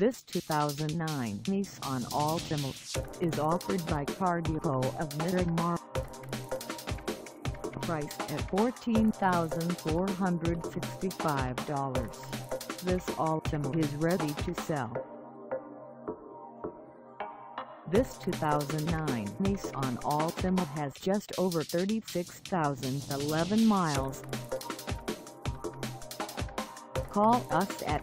This 2009 Nissan Altima is offered by Car Depot of Miramar. Priced at $14,465, this Altima is ready to sell. This 2009 Nissan Altima has just over 36,011 miles. Call us at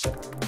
Thank